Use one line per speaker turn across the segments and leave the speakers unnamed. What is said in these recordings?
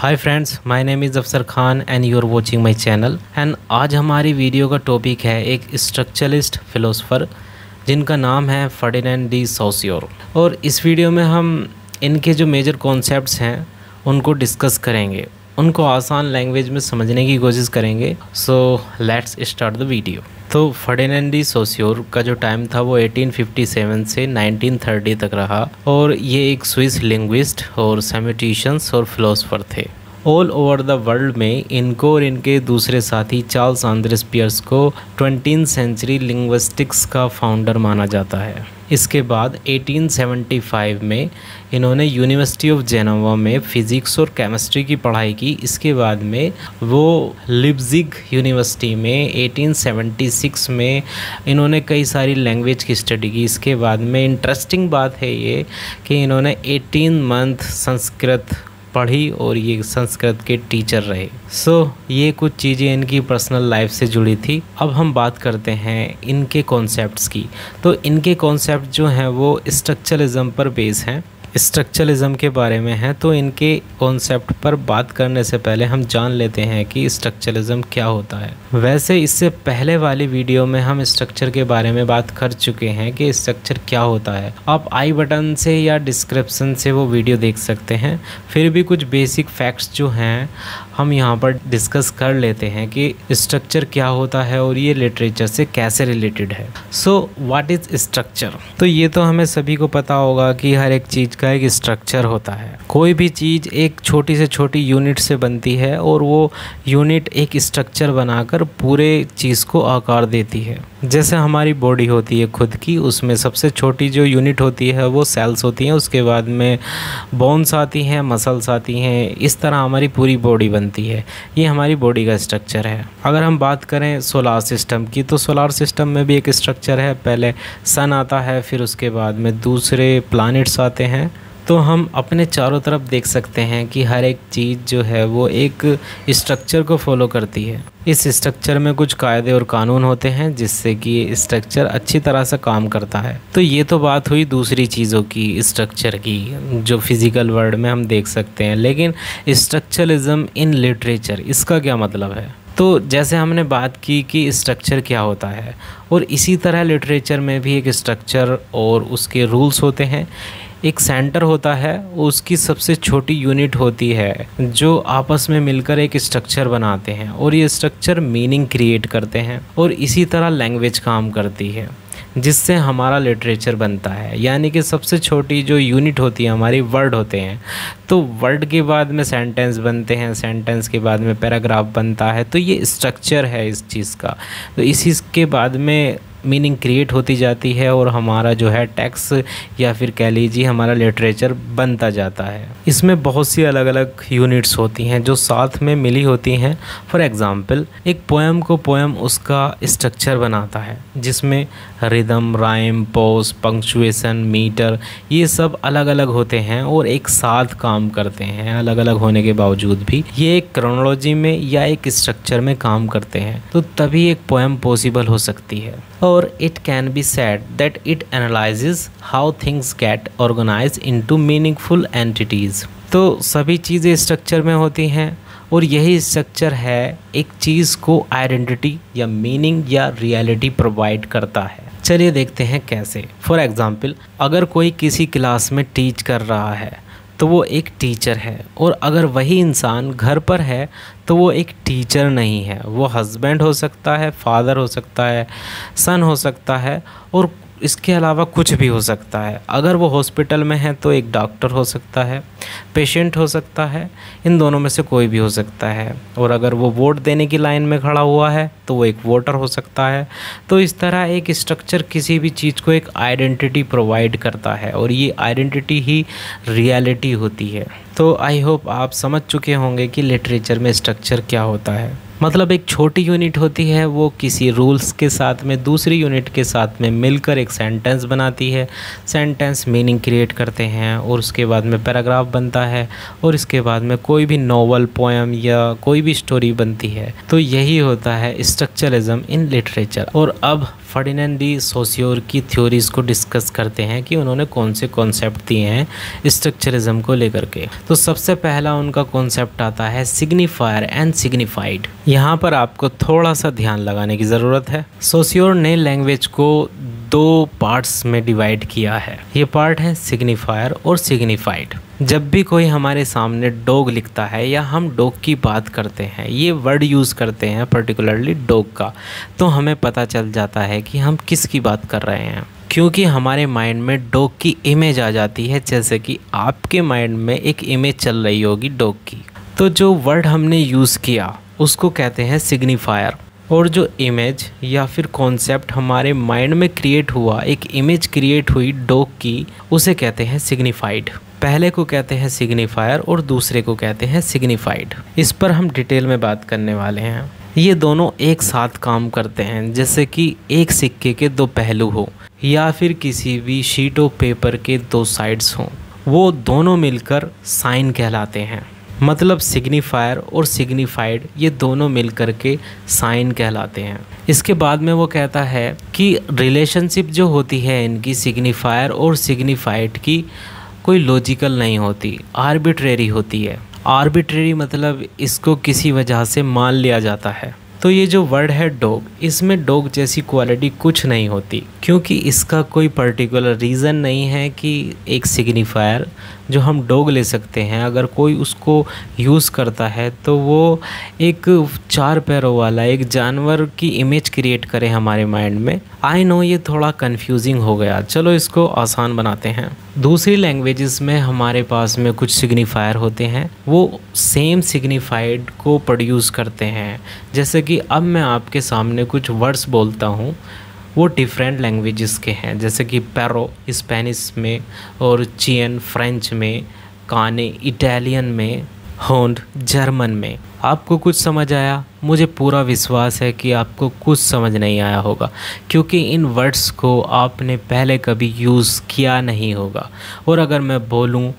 Hi friends my name is Afsar Khan and you are watching my channel and आज हमारी video का topic है एक structuralist philosopher जिनका नाम है फर्डिनेंड डी सोसियोर और इस वीडियो में हम इनके जो मेजर कॉन्सेप्ट्स हैं, उनको डिस्कस करेंगे। उनको आसान लैंग्वेज में समझने की कोशिश करेंगे। So let's start the video तो फर्डिनेंडी सोसियोर का जो टाइम था वो 1857 से 1930 तक रहा और ये एक स्विस लिंग्विस्ट और सेमेटिशंस और फिलोसफर थे। ऑल ओवर द वर्ल्ड में इनको और इनके दूसरे साथी चार्ल्स आंद्रेस पियर्स को ट्वेंटी सेंचुरी लिंग्विस्टिक्स का फाउंडर माना जाता है। इसके बाद 1875 में इन्होंने यूनिवर्सिटी ऑफ़ जेनोवा में फ़िज़िक्स और केमिस्ट्री की पढ़ाई की। इसके बाद में वो लिप्जिग यूनिवर्सिटी में 1876 में इन्होंने कई सारी लैंग्वेज की स्टडी की। इसके बाद में इंटरेस्टिंग बात है ये कि इन्होंने 18 मंथ संस्कृत पढ़ी और ये संस्कृत के टीचर रहे। सो so, ये कुछ चीज़ें इनकी पर्सनल लाइफ से जुड़ी थी। अब हम बात करते हैं इनके कॉन्सेप्ट्स की। तो इनके कॉन्सेप्ट जो हैं वो स्ट्रक्चरलिज्म पर बेस हैं। स्ट्रक्चरलिज्म के बारे में है तो इनके कॉन्सेप्ट पर बात करने से पहले हम जान लेते हैं कि स्ट्रक्चरलिज्म क्या होता है। वैसे इससे पहले वाली वीडियो में हम स्ट्रक्चर के बारे में बात कर चुके हैं कि स्ट्रक्चर क्या होता है। आप आई बटन से या डिस्क्रिप्शन से वो वीडियो देख सकते हैं। फिर भी कुछ बेसिक फैक्ट्स जो हैं हम यहाँ पर डिस्कस कर लेते हैं कि स्ट्रक्चर क्या होता है और ये लिटरेचर से कैसे रिलेटेड है। सो व्हाट इज़ स्ट्रक्चर तो ये तो हमें सभी को पता होगा कि हर एक चीज़ का एक स्ट्रक्चर होता है। कोई भी चीज़ एक छोटी से छोटी यूनिट से बनती है और वो यूनिट एक स्ट्रक्चर बनाकर पूरे चीज़ को आकार देती है। जैसे हमारी बॉडी होती है खुद की, उसमें सबसे छोटी जो यूनिट होती है वो सेल्स होती हैं, उसके बाद में बोन्स आती हैं मसल्स आती हैं, इस तरह हमारी पूरी बॉडी बनती है। ये हमारी बॉडी का स्ट्रक्चर है। अगर हम बात करें सोलार सिस्टम की तो सोलार सिस्टम में भी एक स्ट्रक्चर है। पहले सन आता है, फिर उसके बाद में दूसरे प्लानट्स आते हैं। तो हम अपने चारों तरफ़ देख सकते हैं कि हर एक चीज़ जो है वो एक स्ट्रक्चर को फॉलो करती है। इस स्ट्रक्चर में कुछ कायदे और कानून होते हैं जिससे कि स्ट्रक्चर अच्छी तरह से काम करता है। तो ये तो बात हुई दूसरी चीज़ों की स्ट्रक्चर की, जो फ़िज़िकल वर्ल्ड में हम देख सकते हैं। लेकिन स्ट्रक्चरलिज्म इन लिटरेचर इसका क्या मतलब है? तो जैसे हमने बात की कि स्ट्रक्चर क्या होता है, और इसी तरह लिटरेचर में भी एक स्ट्रक्चर और उसके रूल्स होते हैं। एक सेंटर होता है, उसकी सबसे छोटी यूनिट होती है, जो आपस में मिलकर एक स्ट्रक्चर बनाते हैं और ये स्ट्रक्चर मीनिंग क्रिएट करते हैं और इसी तरह लैंग्वेज काम करती है, जिससे हमारा लिटरेचर बनता है। यानी कि सबसे छोटी जो यूनिट होती है, हमारी वर्ड होते हैं तो वर्ड के बाद में सेंटेंस बनते हैं सेंटेंस के बाद में पैराग्राफ बनता है तो ये स्ट्रक्चर है इस चीज़ का। तो इसी के बाद में मीनिंग क्रिएट होती जाती है और हमारा जो है टैक्स या फिर कह लीजिए हमारा लिटरेचर बनता जाता है। इसमें बहुत सी अलग अलग यूनिट्स होती हैं जो साथ में मिली होती हैं। फॉर एग्ज़ाम्पल एक पोएम को पोएम उसका स्ट्रक्चर बनाता है, जिसमें rhythm rhyme pause punctuation metre ये सब अलग अलग होते हैं और एक साथ काम करते हैं। अलग अलग होने के बावजूद भी ये एक क्रोनोलॉजी में या एक स्ट्रक्चर में काम करते हैं। तो तभी एक पोएम पॉसिबल हो सकती है। और it can be said that it analyses how things get organise into meaningful entities तो सभी चीज़ें स्ट्रक्चर में होती हैं और यही स्ट्रक्चर है एक चीज़ को आइडेंटिटी या मीनिंग या रियलिटी प्रोवाइड करता है। चलिए देखते हैं कैसे। फॉर एग्ज़ाम्पल अगर कोई किसी क्लास में टीच कर रहा है तो वो एक टीचर है। और अगर वही इंसान घर पर है तो वो एक टीचर नहीं है। वो हस्बैंड हो सकता है फादर हो सकता है सन हो सकता है, और इसके अलावा कुछ भी हो सकता है। अगर वो हॉस्पिटल में है तो एक डॉक्टर हो सकता है, पेशेंट हो सकता है, इन दोनों में से कोई भी हो सकता है। और अगर वो वोट देने की लाइन में खड़ा हुआ है तो वो एक वोटर हो सकता है। तो इस तरह एक स्ट्रक्चर किसी भी चीज़ को एक आइडेंटिटी प्रोवाइड करता है, और ये आइडेंटिटी ही रियलिटी होती है। तो आई होप आप समझ चुके होंगे कि लिटरेचर में स्ट्रक्चर क्या होता है। मतलब एक छोटी यूनिट होती है, वो किसी रूल्स के साथ में, दूसरी यूनिट के साथ में मिलकर एक सेंटेंस बनाती है। सेंटेंस मीनिंग क्रिएट करते हैं और उसके बाद में पैराग्राफ बनता है और इसके बाद में कोई भी नॉवल पोएम या कोई भी स्टोरी बनती है। तो यही होता है स्ट्रक्चरिज्म इन लिटरेचर और अब फर्डिनेंड डी सोसियोर की थ्योरीज़ को डिस्कस करते हैं कि उन्होंने कौन से कॉन्सेप्ट दिए हैं स्ट्रक्चरिज्म को लेकर के। तो सबसे पहला उनका कॉन्सेप्ट आता है सिग्निफायर एंड सिग्निफाइड यहाँ पर आपको थोड़ा सा ध्यान लगाने की ज़रूरत है। सोसियोर ने लैंग्वेज को दो पार्ट्स में डिवाइड किया है। ये पार्ट है सिग्निफायर और सिग्निफाइड जब भी कोई हमारे सामने डॉग लिखता है या हम डॉग की बात करते हैं, ये वर्ड यूज़ करते हैं पर्टिकुलरली डॉग का तो हमें पता चल जाता है कि हम किसकी बात कर रहे हैं। क्योंकि हमारे माइंड में डॉग की इमेज आ जाती है, जैसे कि आपके माइंड में एक इमेज चल रही होगी डॉग की। तो जो वर्ड हमने यूज़ किया, उसको कहते हैं सिग्निफायर और जो इमेज या फिर कॉन्सेप्ट हमारे माइंड में क्रिएट हुआ, एक इमेज क्रिएट हुई डॉग की, उसे कहते हैं सिग्निफाइड पहले को कहते हैं सिग्निफायर और दूसरे को कहते हैं सिग्निफाइड इस पर हम डिटेल में बात करने वाले हैं। ये दोनों एक साथ काम करते हैं, जैसे कि एक सिक्के के दो पहलू हो, या फिर किसी भी शीट ऑफ़ पेपर के दो साइड्स हों। वो दोनों मिलकर साइन कहलाते हैं। मतलब सिग्निफायर और सिग्निफाइड ये दोनों मिल कर के साइन कहलाते हैं। इसके बाद में वो कहता है कि रिलेशनशिप जो होती है इनकी सिग्निफायर और सिग्निफाइड की कोई लॉजिकल नहीं होती आर्बिट्रेरी होती है। आर्बिट्रेरी मतलब इसको किसी वजह से मान लिया जाता है। तो ये जो वर्ड है डॉग इसमें डॉग जैसी क्वालिटी कुछ नहीं होती, क्योंकि इसका कोई पर्टिकुलर रीज़न नहीं है कि एक सिग्निफायर जो हम डॉग ले सकते हैं, अगर कोई उसको यूज़ करता है तो वो एक चार पैरों वाला, एक जानवर की इमेज क्रिएट करे हमारे माइंड में। आई नो ये थोड़ा कंफ्यूजिंग हो गया। चलो इसको आसान बनाते हैं। दूसरी लैंग्वेजेस में हमारे पास में कुछ सिग्निफायर होते हैं। वो सेम सिग्निफाइड को प्रोड्यूस करते हैं। जैसे कि अब मैं आपके सामने कुछ वर्ड्स बोलता हूँ। वो डिफरेंट लैंग्वेजेस के हैं। जैसे कि पैरो स्पेनिश में और चियन फ्रेंच में काने इटालियन में होंड जर्मन में। आपको कुछ समझ आया? मुझे पूरा विश्वास है कि आपको कुछ समझ नहीं आया होगा, क्योंकि इन वर्ड्स को आपने पहले कभी यूज़ किया नहीं होगा। और अगर मैं बोलूँ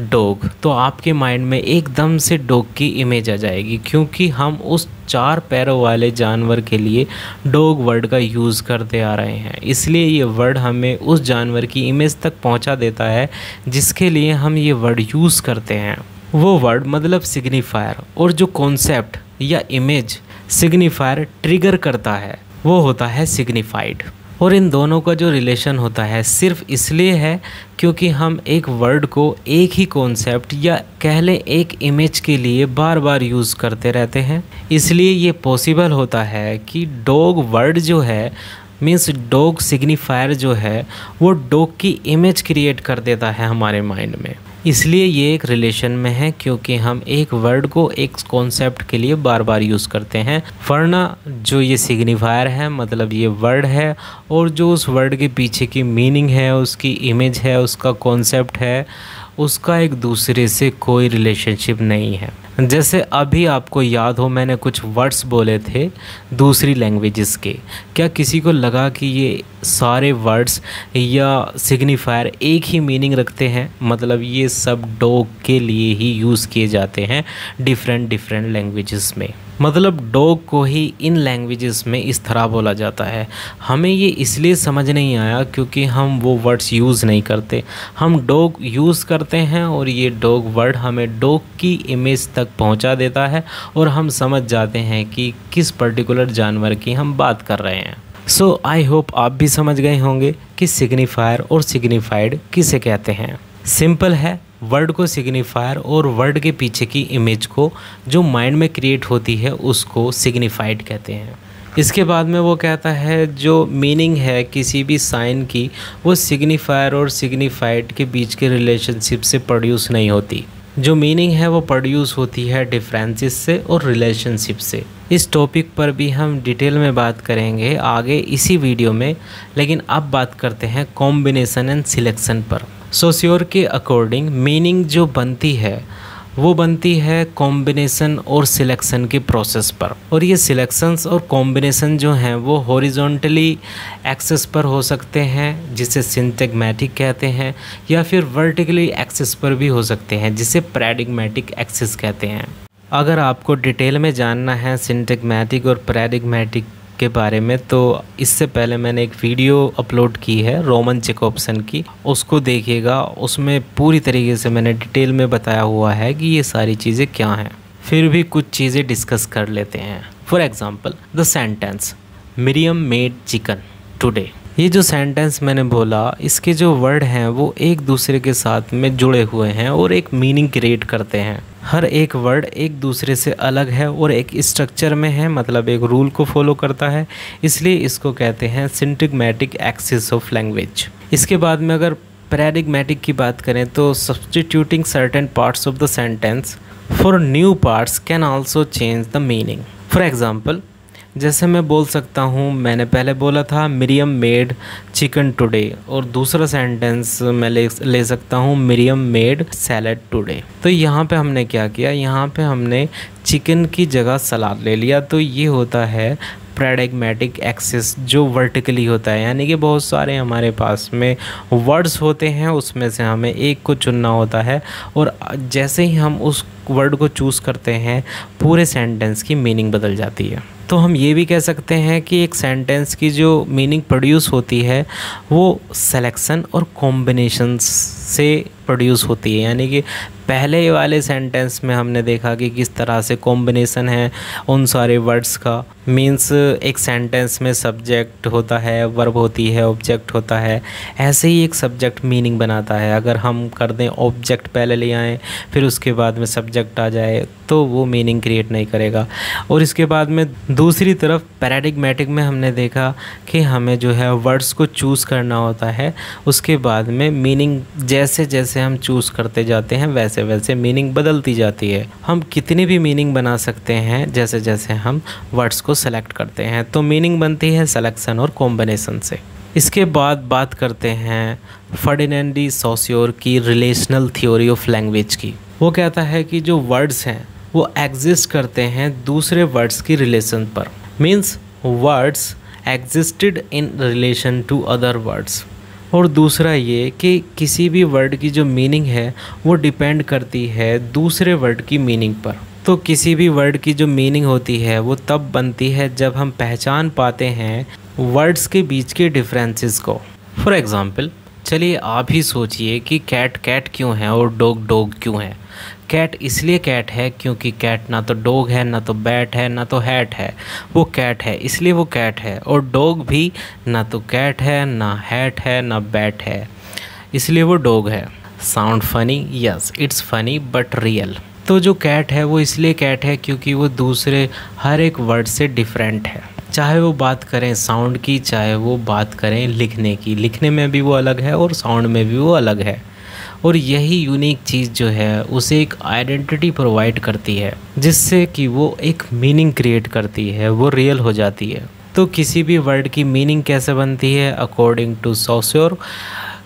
डॉग तो आपके माइंड में एकदम से डॉग की इमेज आ जाएगी, क्योंकि हम उस चार पैरों वाले जानवर के लिए डॉग वर्ड का यूज़ करते आ रहे हैं। इसलिए ये वर्ड हमें उस जानवर की इमेज तक पहुँचा देता है, जिसके लिए हम ये वर्ड यूज़ करते हैं। वो वर्ड मतलब सिग्निफायर और जो कॉन्सेप्ट या इमेज सिग्निफायर ट्रिगर करता है, वो होता है सिग्निफाइड और इन दोनों का जो रिलेशन होता है सिर्फ़ इसलिए है क्योंकि हम एक वर्ड को एक ही कॉन्सेप्ट या कह लें एक इमेज के लिए बार बार यूज़ करते रहते हैं। इसलिए ये पॉसिबल होता है कि डॉग वर्ड जो है मीन्स डॉग सिग्निफायर जो है, वो डॉग की इमेज क्रिएट कर देता है हमारे माइंड में। इसलिए ये एक रिलेशन में है क्योंकि हम एक वर्ड को एक कॉन्सेप्ट के लिए बार बार यूज़ करते हैं। वरना जो ये सिग्निफायर है मतलब ये वर्ड है, और जो उस वर्ड के पीछे की मीनिंग है, उसकी इमेज है, उसका कॉन्सेप्ट है, उसका एक दूसरे से कोई रिलेशनशिप नहीं है। जैसे अभी आपको याद हो, मैंने कुछ वर्ड्स बोले थे दूसरी लैंग्वेजेस के। क्या किसी को लगा कि ये सारे वर्ड्स या सिग्निफायर एक ही मीनिंग रखते हैं? मतलब ये सब डॉग के लिए ही यूज़ किए जाते हैं डिफरेंट डिफरेंट लैंग्वेजेस में। मतलब डॉग को ही इन लैंग्वेजेस में इस तरह बोला जाता है। हमें ये इसलिए समझ नहीं आया क्योंकि हम वो वर्ड्स यूज़ नहीं करते। हम डॉग यूज़ करते हैं और ये डॉग वर्ड हमें डॉग की इमेज तक पहुँचा देता है और हम समझ जाते हैं कि किस पर्टिकुलर जानवर की हम बात कर रहे हैं। सो आई होप आप भी समझ गए होंगे कि सिग्निफायर और सिग्निफाइड किसे कहते हैं। सिंपल है वर्ड को सिग्निफायर और वर्ड के पीछे की इमेज को जो माइंड में क्रिएट होती है, उसको सिग्निफाइड कहते हैं। इसके बाद में वो कहता है, जो मीनिंग है किसी भी साइन की, वो सिग्निफायर और सिग्निफाइड के बीच के रिलेशनशिप से प्रोड्यूस नहीं होती। जो मीनिंग है, वो प्रोड्यूस होती है डिफरेंसेस से और रिलेशनशिप से। इस टॉपिक पर भी हम डिटेल में बात करेंगे आगे इसी वीडियो में, लेकिन अब बात करते हैं कॉम्बिनेशन एंड सिलेक्शन पर। सोसियोर के अकॉर्डिंग मीनिंग जो बनती है, वो बनती है कॉम्बिनेशन और सिलेक्शन के प्रोसेस पर। और ये सिलेक्शंस और कॉम्बिनेशन जो हैं, वो हॉरिजॉन्टली एक्सेस पर हो सकते हैं, जिसे सिंटेगमेटिक कहते हैं, या फिर वर्टिकली एक्सेस पर भी हो सकते हैं, जिसे पैराडिगमेटिक एक्सेस कहते हैं। अगर आपको डिटेल में जानना है सिंटेगमेटिक और पैराडिगमेटिक के बारे में तो इससे पहले मैंने एक वीडियो अपलोड की है, रोमन जेकोब्सन की। उसको देखिएगा, उसमें पूरी तरीके से मैंने डिटेल में बताया हुआ है कि ये सारी चीज़ें क्या हैं। फिर भी कुछ चीज़ें डिस्कस कर लेते हैं। For example the sentence, Miriam made chicken today. ये जो सेंटेंस मैंने बोला, इसके जो वर्ड हैं, वो एक दूसरे के साथ में जुड़े हुए हैं और एक मीनिंग क्रिएट करते हैं। हर एक वर्ड एक दूसरे से अलग है और एक स्ट्रक्चर में है मतलब एक रूल को फॉलो करता है। इसलिए इसको कहते हैं सिंटिगमेटिक एक्सिस ऑफ़ लैंग्वेज इसके बाद में अगर पैराडिगमेटिक की बात करें तो substituting certain parts of the sentence for new parts can also change the meaning for example जैसे मैं बोल सकता हूँ, मैंने पहले बोला था मिरियम मेड चिकन टुडे और दूसरा सेंटेंस मैं ले ले सकता हूँ मिरियम मेड सैलड टुडे तो यहाँ पे हमने क्या किया? यहाँ पे हमने चिकन की जगह सलाद ले लिया। तो ये होता है प्रेडेगमेटिक एक्सिस जो वर्टिकली होता है। यानी कि बहुत सारे हमारे पास में वर्ड्स होते हैं, उसमें से हमें एक को चुनना होता है। और जैसे ही हम उस वर्ड को चूज़ करते हैं, पूरे सेंटेंस की मीनिंग बदल जाती है। तो हम ये भी कह सकते हैं कि एक सेंटेंस की जो मीनिंग प्रोड्यूस होती है, वो सिलेक्शन और कॉम्बिनेशन से प्रोड्यूस होती है। यानी कि पहले वाले सेंटेंस में हमने देखा कि किस तरह से कॉम्बिनेशन है उन सारे वर्ड्स का। मींस एक सेंटेंस में सब्जेक्ट होता है वर्ब होती है ऑब्जेक्ट होता है। ऐसे ही एक सब्जेक्ट मीनिंग बनाता है। अगर हम कर दें ऑब्जेक्ट पहले ले आएँ, फिर उसके बाद में सब्जेक्ट आ जाए तो वो मीनिंग क्रिएट नहीं करेगा। और इसके बाद में दूसरी तरफ़ पैराडिगमेटिक में हमने देखा कि हमें जो है वर्ड्स को चूज़ करना होता है, उसके बाद में मीनिंग जैसे जैसे हम चूज़ करते जाते हैं, वैसे वैसे मीनिंग बदलती जाती है। हम कितनी भी मीनिंग बना सकते हैं, जैसे जैसे हम वर्ड्स को सेलेक्ट करते हैं तो मीनिंग बनती है सेलेक्शन और कॉम्बिनेशन से। इसके बाद बात करते हैं फर्डिनेंडी सोसियोर की रिलेशनल थ्योरी ऑफ़ लैंग्वेज की। वो कहता है कि जो वर्ड्स हैं, वो एग्जिस्ट करते हैं दूसरे वर्ड्स की रिलेशन पर। Means words existed in relation to other words और दूसरा ये कि किसी भी वर्ड की जो मीनिंग है, वो डिपेंड करती है दूसरे वर्ड की मीनिंग पर। तो किसी भी वर्ड की जो मीनिंग होती है, वो तब बनती है जब हम पहचान पाते हैं वर्ड्स के बीच के डिफरेंसेस को। फॉर एग्ज़ाम्पल चलिए आप ही सोचिए कि कैट कैट क्यों है और डॉग डॉग क्यों है। कैट इसलिए कैट है क्योंकि कैट ना तो डॉग है, ना तो बैट है, ना तो हैट है। वो कैट है, इसलिए वो कैट है। और डॉग भी ना तो कैट है, ना हैट है, ना बैट है। इसलिए वो डॉग है। Sound funny yes it's funny but real तो जो कैट है, वो इसलिए कैट है क्योंकि वो दूसरे हर एक वर्ड से डिफरेंट है। चाहे वो बात करें साउंड की, चाहे वो बात करें लिखने की। लिखने में भी वो अलग है और साउंड में भी वो अलग है। और यही यूनिक चीज़ जो है, उसे एक आइडेंटिटी प्रोवाइड करती है, जिससे कि वो एक मीनिंग क्रिएट करती है, वो रियल हो जाती है। तो किसी भी वर्ड की मीनिंग कैसे बनती है? अकॉर्डिंग टू सोस्योर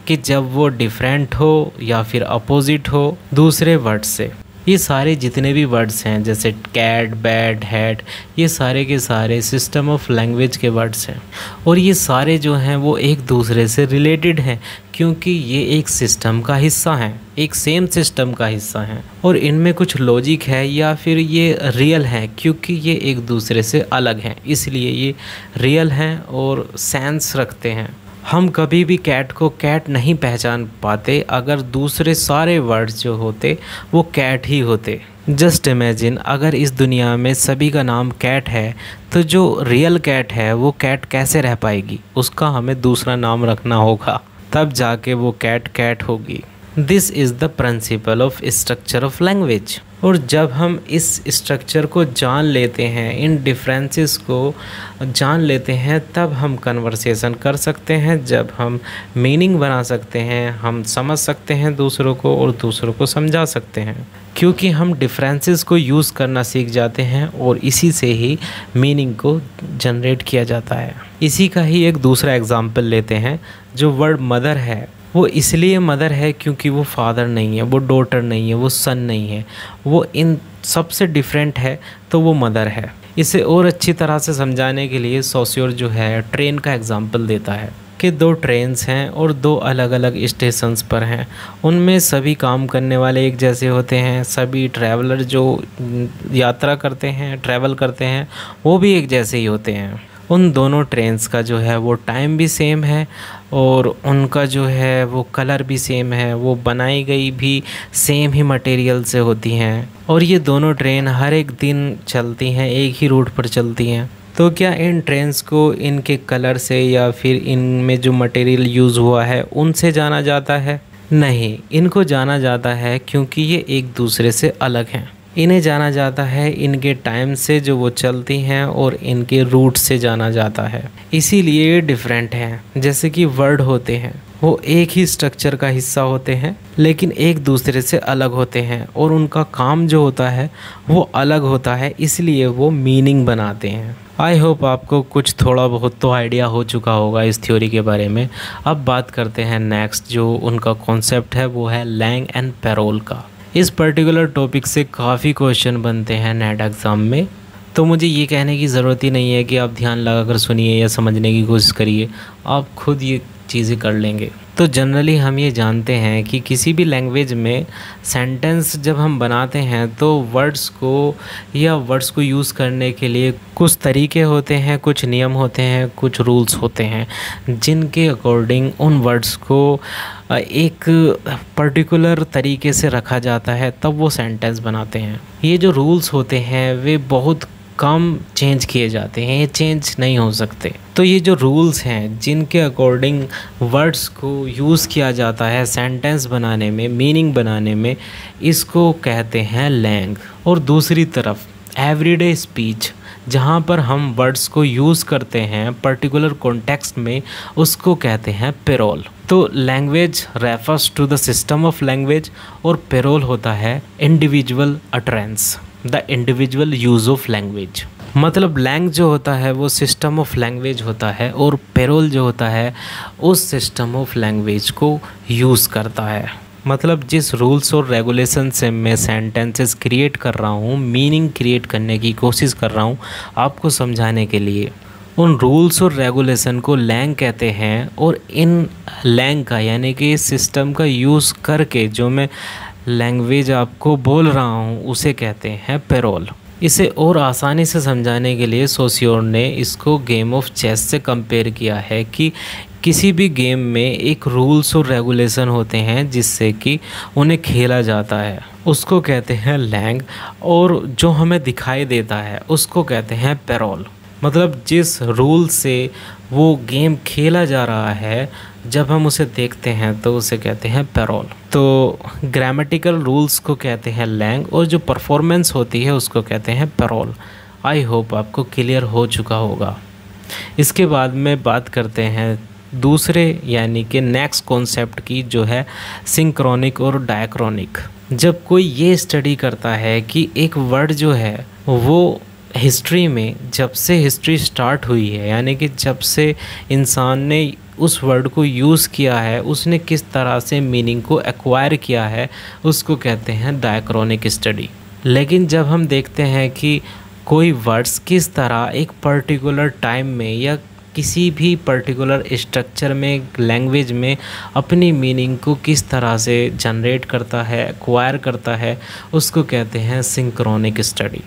कि जब वो डिफरेंट हो या फिर अपोजिट हो दूसरे वर्ड से, ये सारे जितने भी वर्ड्स हैं, जैसे कैट बैड हैड ये सारे के सारे सिस्टम ऑफ़ लैंग्वेज के वर्ड्स हैं। और ये सारे जो हैं, वो एक दूसरे से रिलेटेड हैं क्योंकि ये एक सिस्टम का हिस्सा हैं, एक सेम सिस्टम का हिस्सा हैं। और इनमें कुछ लॉजिक है या फिर ये रियल हैं, क्योंकि ये एक दूसरे से अलग हैं। इसलिए ये रियल हैं और सेंस रखते हैं। हम कभी भी कैट को कैट नहीं पहचान पाते, अगर दूसरे सारे वर्ड्स जो होते, वो कैट ही होते। जस्ट इमेजिन अगर इस दुनिया में सभी का नाम कैट है तो जो रियल कैट है, वो कैट कैसे रह पाएगी? उसका हमें दूसरा नाम रखना होगा। तब जाके वो कैट कैट होगी। This is the principle of structure of language और जब हम इस स्ट्रक्चर को जान लेते हैं, इन डिफरेंसेस को जान लेते हैं, तब हम कन्वर्सेशन कर सकते हैं। जब हम मीनिंग बना सकते हैं, हम समझ सकते हैं दूसरों को और दूसरों को समझा सकते हैं। क्योंकि हम डिफरेंसेस को यूज़ करना सीख जाते हैं और इसी से ही मीनिंग को जनरेट किया जाता है। इसी का ही एक दूसरा एग्ज़ाम्पल लेते हैं, जो वर्ड मदर है। वो इसलिए मदर है क्योंकि वो फादर नहीं है, वो डॉटर नहीं है, वो सन नहीं है। वो इन सबसे डिफरेंट है तो वो मदर है। इसे और अच्छी तरह से समझाने के लिए सोसियोर जो है, ट्रेन का एग्ज़ाम्पल देता है कि दो ट्रेन्स हैं और दो अलग अलग स्टेशंस पर हैं। उनमें सभी काम करने वाले एक जैसे होते हैं, सभी ट्रैवलर जो यात्रा करते हैं ट्रैवल करते हैं, वो भी एक जैसे ही होते हैं। उन दोनों ट्रेन्स का जो है वो टाइम भी सेम है और उनका जो है वो कलर भी सेम है, वो बनाई गई भी सेम ही मटेरियल से होती हैं। और ये दोनों ट्रेन हर एक दिन चलती हैं, एक ही रूट पर चलती हैं। तो क्या इन ट्रेन्स को इनके कलर से या फिर इनमें जो मटेरियल यूज़ हुआ है, उनसे जाना जाता है? नहीं, इनको जाना जाता है क्योंकि ये एक दूसरे से अलग हैं। इन्हें जाना जाता है, इनके टाइम से जो वो चलती हैं और इनके रूट से जाना जाता है। इसीलिए ये डिफरेंट हैं। जैसे कि वर्ड होते हैं, वो एक ही स्ट्रक्चर का हिस्सा होते हैं, लेकिन एक दूसरे से अलग होते हैं और उनका काम जो होता है, वो अलग होता है, इसलिए वो मीनिंग बनाते हैं। आई होप आपको कुछ थोड़ा बहुत तो आइडिया हो चुका होगा इस थ्योरी के बारे में। अब बात करते हैं नेक्स्ट जो उनका कॉन्सेप्ट है, वो है लैंग एंड पैरोल का। इस पर्टिकुलर टॉपिक से काफ़ी क्वेश्चन बनते हैं नेट एग्ज़ाम में। तो मुझे ये कहने की ज़रूरत ही नहीं है कि आप ध्यान लगा कर सुनिए या समझने की कोशिश करिए, आप खुद ये चीज़ें कर लेंगे। तो जनरली हम ये जानते हैं कि किसी भी लैंग्वेज में सेंटेंस जब हम बनाते हैं तो वर्ड्स को या वर्ड्स को यूज़ करने के लिए कुछ तरीके होते हैं, कुछ नियम होते हैं, कुछ रूल्स होते हैं, जिनके अकॉर्डिंग उन वर्ड्स को एक पर्टिकुलर तरीके से रखा जाता है, तब वो सेंटेंस बनाते हैं। ये जो रूल्स होते हैं, वे बहुत कम चेंज किए जाते हैं, ये चेंज नहीं हो सकते। तो ये जो रूल्स हैं, जिनके अकॉर्डिंग वर्ड्स को यूज़ किया जाता है सेंटेंस बनाने में मीनिंग बनाने में, इसको कहते हैं लैंग और दूसरी तरफ़ एवरीडे स्पीच जहाँ पर हम वर्ड्स को यूज़ करते हैं पर्टिकुलर कॉन्टेक्स्ट में उसको कहते हैं पेरोल तो language refers to the system of language और पेरोल होता है individual utterance the individual use of language मतलब लैंग जो होता है वो सिस्टम ऑफ़ लैंग्वेज होता है और पेरोल जो होता है उस सिस्टम ऑफ़ लैंग्वेज को यूज़ करता है। मतलब जिस रूल्स और रेगुलेशन से मैं सेंटेंसेस क्रिएट कर रहा हूँ मीनिंग क्रिएट करने की कोशिश कर रहा हूँ आपको समझाने के लिए, उन रूल्स और रेगुलेशन को लैंग कहते हैं और इन लैंग का यानी कि इस सिस्टम का यूज़ करके जो मैं लैंग्वेज आपको बोल रहा हूँ, उसे कहते हैं पेरोल इसे और आसानी से समझाने के लिए सोसियोर ने इसको गेम ऑफ़ चेस से कंपेयर किया है कि किसी भी गेम में एक रूल्स और रेगुलेशन होते हैं जिससे कि उन्हें खेला जाता है। उसको कहते हैं लैंग और जो हमें दिखाई देता है, उसको कहते हैं पेरोल। मतलब जिस रूल से वो गेम खेला जा रहा है, जब हम उसे देखते हैं तो उसे कहते हैं पेरोल। तो ग्रामेटिकल रूल्स को कहते हैं लैंग और जो परफॉर्मेंस होती है उसको कहते हैं पेरोल। आई होप आपको क्लियर हो चुका होगा। इसके बाद में बात करते हैं दूसरे यानी कि नेक्स्ट कॉन्सेप्ट की जो है सिंक्रोनिक और डायक्रॉनिक जब कोई ये स्टडी करता है कि एक वर्ड जो है, वो हिस्ट्री में जब से हिस्ट्री स्टार्ट हुई है, यानी कि जब से इंसान ने उस वर्ड को यूज़ किया है, उसने किस तरह से मीनिंग को एक्वायर किया है, उसको कहते हैं डायक्रॉनिक स्टडी लेकिन जब हम देखते हैं कि कोई वर्ड्स किस तरह एक पर्टिकुलर टाइम में या किसी भी पर्टिकुलर स्ट्रक्चर में लैंग्वेज में अपनी मीनिंग को किस तरह से जनरेट करता है एक्वायर करता है, उसको कहते हैं सिंक्रोनिक स्टडी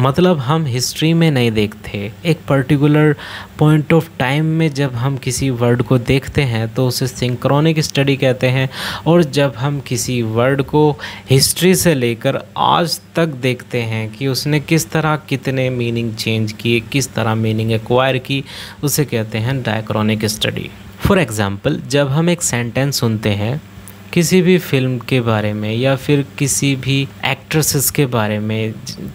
मतलब हम हिस्ट्री में नहीं देखते। एक पर्टिकुलर पॉइंट ऑफ़ टाइम में जब हम किसी वर्ड को देखते हैं तो उसे सिंक्रोनिक स्टडी कहते हैं और जब हम किसी वर्ड को हिस्ट्री से लेकर आज तक देखते हैं कि उसने किस तरह कितने मीनिंग चेंज किए, किस तरह मीनिंग एक्वायर की, उसे कहते हैं डायक्रॉनिक स्टडी फॉर एग्ज़ाम्पल जब हम एक सेंटेंस सुनते हैं किसी भी फ़िल्म के बारे में या फिर किसी भी एक्ट्रेसेस के बारे में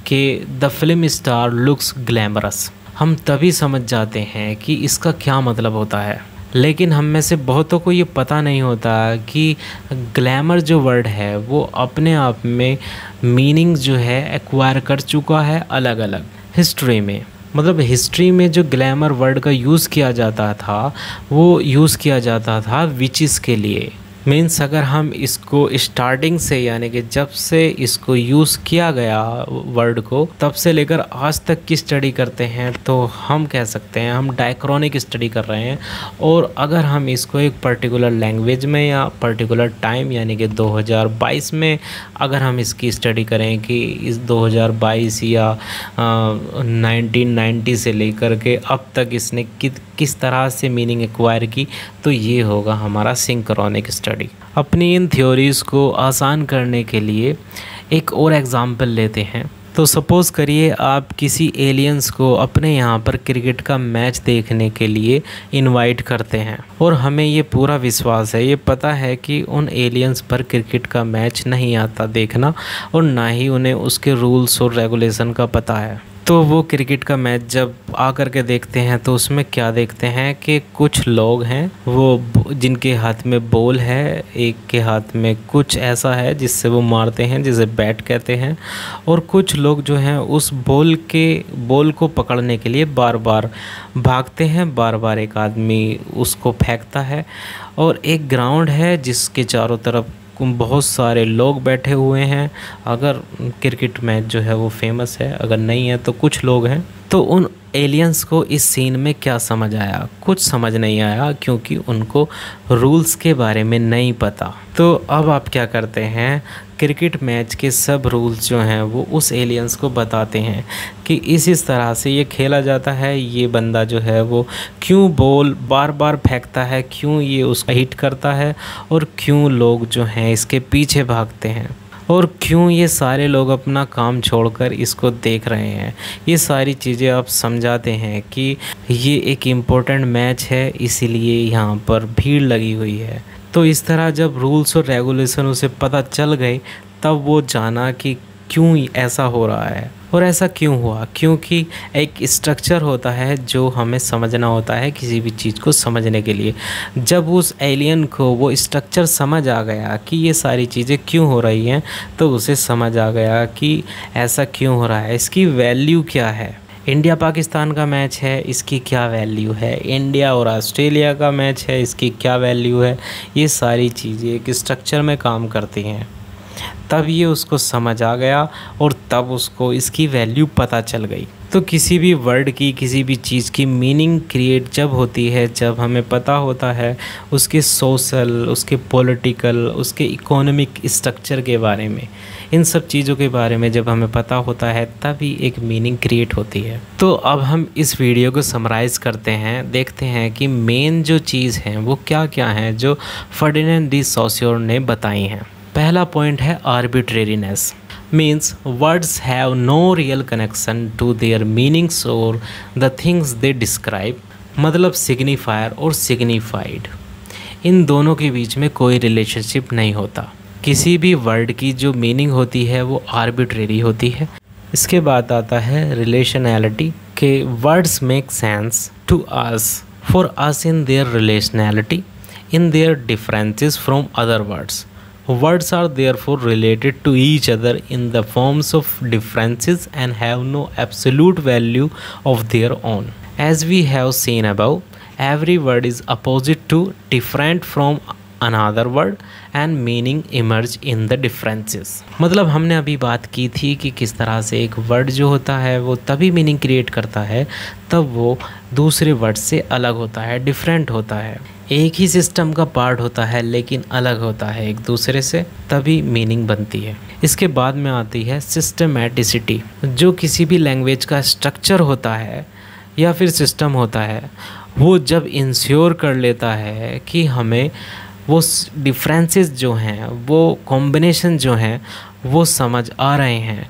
कि the film star looks glamorous हम तभी समझ जाते हैं कि इसका क्या मतलब होता है। लेकिन हम में से बहुतों को ये पता नहीं होता कि ग्लैमर जो वर्ड है, वो अपने आप में मीनिंग जो है एक्वायर कर चुका है अलग अलग हिस्ट्री में मतलब हिस्ट्री में जो ग्लैमर वर्ड का यूज़ किया जाता था, वो यूज़ किया जाता था विचिस के लिए। मीन्स अगर हम इसको स्टार्टिंग से यानी कि जब से इसको यूज़ किया गया वर्ड को तब से लेकर आज तक की स्टडी करते हैं तो हम कह सकते हैं हम डायक्रॉनिक स्टडी कर रहे हैं। और अगर हम इसको एक पर्टिकुलर लैंग्वेज में या पर्टिकुलर टाइम यानी कि 2022 में अगर हम इसकी स्टडी करें कि इस 2022 या नाइनटीन नाइन्टी से लेकर के अब तक इसने कि, किस तरह से मीनिंग एक्वायर की तो ये होगा हमारा सिंक्रोनिक स्टडी अपनी इन थ्योरीज़ को आसान करने के लिए एक और एग्ज़ाम्पल लेते हैं। तो सपोज़ करिए आप किसी एलियंस को अपने यहाँ पर क्रिकेट का मैच देखने के लिए इनवाइट करते हैं और हमें ये पूरा विश्वास है, ये पता है कि उन एलियंस पर क्रिकेट का मैच नहीं आता देखना और ना ही उन्हें उसके रूल्स और रेगुलेशन का पता है। तो वो क्रिकेट का मैच जब आ कर के देखते हैं तो उसमें क्या देखते हैं कि कुछ लोग हैं, वो जिनके हाथ में बॉल है, एक के हाथ में कुछ ऐसा है जिससे वो मारते हैं, जिसे बैट कहते हैं, और कुछ लोग जो हैं उस बॉल के, बॉल को पकड़ने के लिए बार बार भागते हैं बार बार एक आदमी उसको फेंकता है, और एक ग्राउंड है जिसके चारों तरफ़ बहुत सारे लोग बैठे हुए हैं। अगर क्रिकेट मैच जो है वो फ़ेमस है, अगर नहीं है तो कुछ लोग हैं। तो उन एलियंस को इस सीन में क्या समझ आया? कुछ समझ नहीं आया क्योंकि उनको रूल्स के बारे में नहीं पता। तो अब आप क्या करते हैं? क्रिकेट मैच के सब रूल्स जो हैं, वो उस एलियंस को बताते हैं कि इस इस तरह से ये खेला जाता है, ये बंदा जो है वो क्यों बॉल बार बार फेंकता है, क्यों ये उसका हिट करता है और क्यों लोग जो हैं इसके पीछे भागते हैं। और क्यों ये सारे लोग अपना काम छोड़कर इसको देख रहे हैं? ये सारी चीज़ें आप समझाते हैं कि ये एक इम्पोर्टेंट मैच है, इसीलिए यहाँ पर भीड़ लगी हुई है। तो इस तरह जब रूल्स और रेगुलेशन उसे पता चल गए, तब वो जाना कि क्यों ऐसा हो रहा है। और ऐसा क्यों हुआ? क्योंकि एक स्ट्रक्चर होता है जो हमें समझना होता है किसी भी चीज़ को समझने के लिए। जब उस एलियन को वो स्ट्रक्चर समझ आ गया कि ये सारी चीज़ें क्यों हो रही हैं तो उसे समझ आ गया कि ऐसा क्यों हो रहा है? इसकी वैल्यू क्या है? इंडिया पाकिस्तान का मैच है, इसकी क्या वैल्यू है? इंडिया और ऑस्ट्रेलिया का मैच है, इसकी क्या वैल्यू है? ये सारी चीज़ें एक स्ट्रक्चर में काम करती हैं। तब ये उसको समझ आ गया और तब उसको इसकी वैल्यू पता चल गई। तो किसी भी वर्ड की, किसी भी चीज़ की मीनिंग क्रिएट जब होती है, जब हमें पता होता है उसके सोशल उसके पॉलिटिकल उसके इकोनॉमिक स्ट्रक्चर के बारे में, इन सब चीज़ों के बारे में जब हमें पता होता है, तभी एक मीनिंग क्रिएट होती है। तो अब हम इस वीडियो को समराइज़ करते हैं, देखते हैं कि मेन जो चीज़ हैं, वो क्या क्या हैं जो फर्डिनेंड डी सोसियोर ने बताई हैं। पहला पॉइंट है arbitrariness means words have no real connection to their meanings और द थिंग्स दे डिस्क्राइब मतलब सिग्निफायर और सिग्निफाइड इन दोनों के बीच में कोई रिलेशनशिप नहीं होता। किसी भी वर्ड की जो मीनिंग होती है, वो आर्बिट्रेरी होती है। इसके बाद आता है रिलेशनैलिटी के words make sense to us for us in their relationality in their differences from other words Words are therefore related to each other in the forms of differences and have no absolute value of their own. As we have seen above, every word is opposite to different from another word and meaning emerge in the differences मतलब हमने अभी बात की थी कि किस तरह से एक वर्ड जो होता है वो तभी मीनिंग क्रिएट करता है तब वो दूसरे वर्ड से अलग होता है डिफरेंट होता है एक ही सिस्टम का पार्ट होता है, लेकिन अलग होता है एक दूसरे से, तभी मीनिंग बनती है। इसके बाद में आती है सिस्टमेटिसिटी जो किसी भी लैंग्वेज का स्ट्रक्चर होता है, या फिर सिस्टम होता है, वो जब इंश्योर कर लेता है कि हमें वो डिफरेंसेस जो हैं, वो कॉम्बिनेशन जो हैं, वो समझ आ रहे हैं।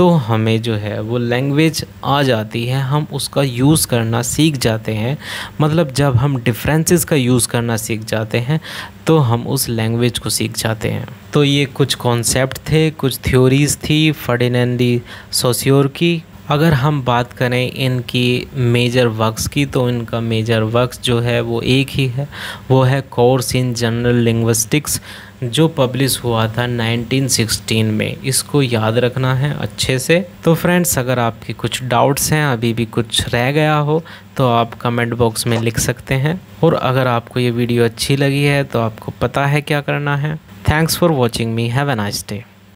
तो हमें जो है वो लैंग्वेज आ जाती है, हम उसका यूज़ करना सीख जाते हैं। मतलब जब हम डिफरेंसेस का यूज़ करना सीख जाते हैं तो हम उस लैंग्वेज को सीख जाते हैं। तो ये कुछ कॉन्सेप्ट थे, कुछ थ्योरीज़ थी फर्डिनेंडी सोसियोर की। अगर हम बात करें इनकी मेजर वर्क्स की तो इनका मेजर वर्क्स जो है वो एक ही है। वो है कोर्स इन जनरल लिंग्विस्टिक्स जो पब्लिश हुआ था 1916 में, इसको याद रखना है अच्छे से। तो फ्रेंड्स अगर आपके कुछ डाउट्स हैं, अभी भी कुछ रह गया हो तो आप कमेंट बॉक्स में लिख सकते हैं। और अगर आपको ये वीडियो अच्छी लगी है तो आपको पता है क्या करना है। Thanks for watching me have a nice day